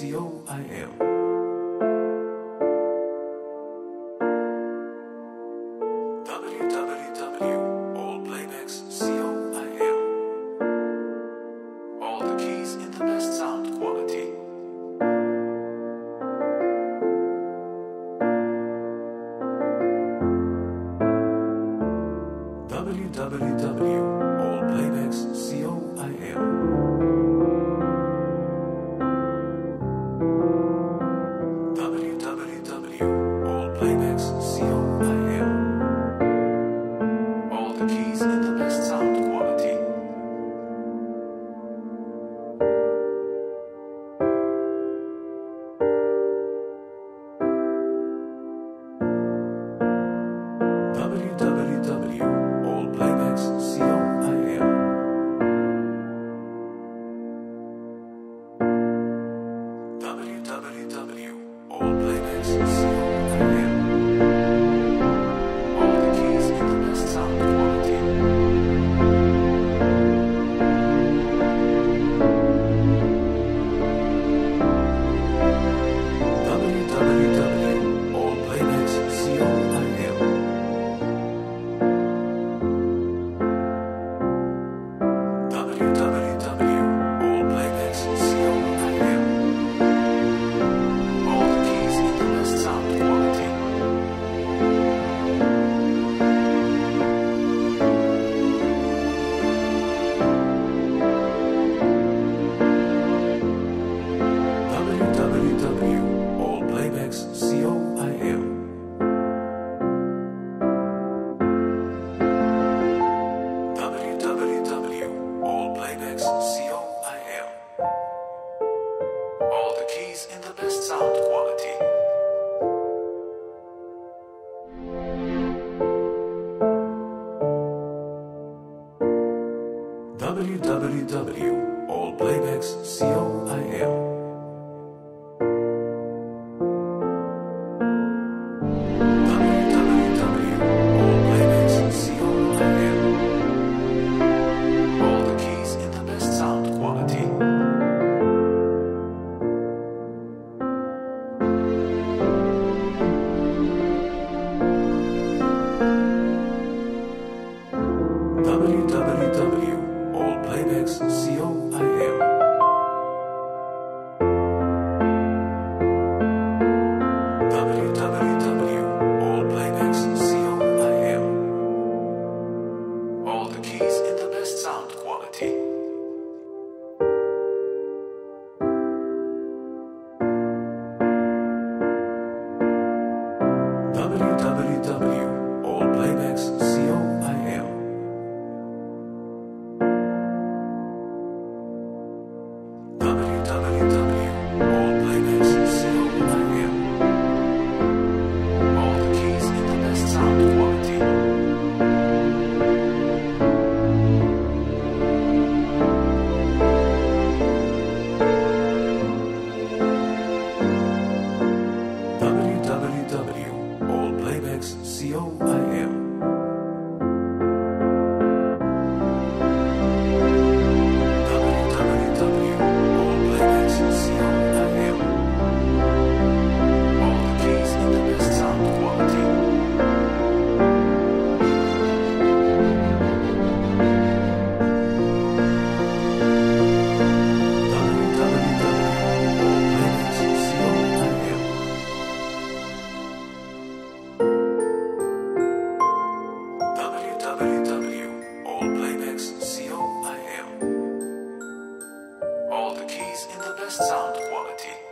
www. Keys in the best sound www. Playbacks Party.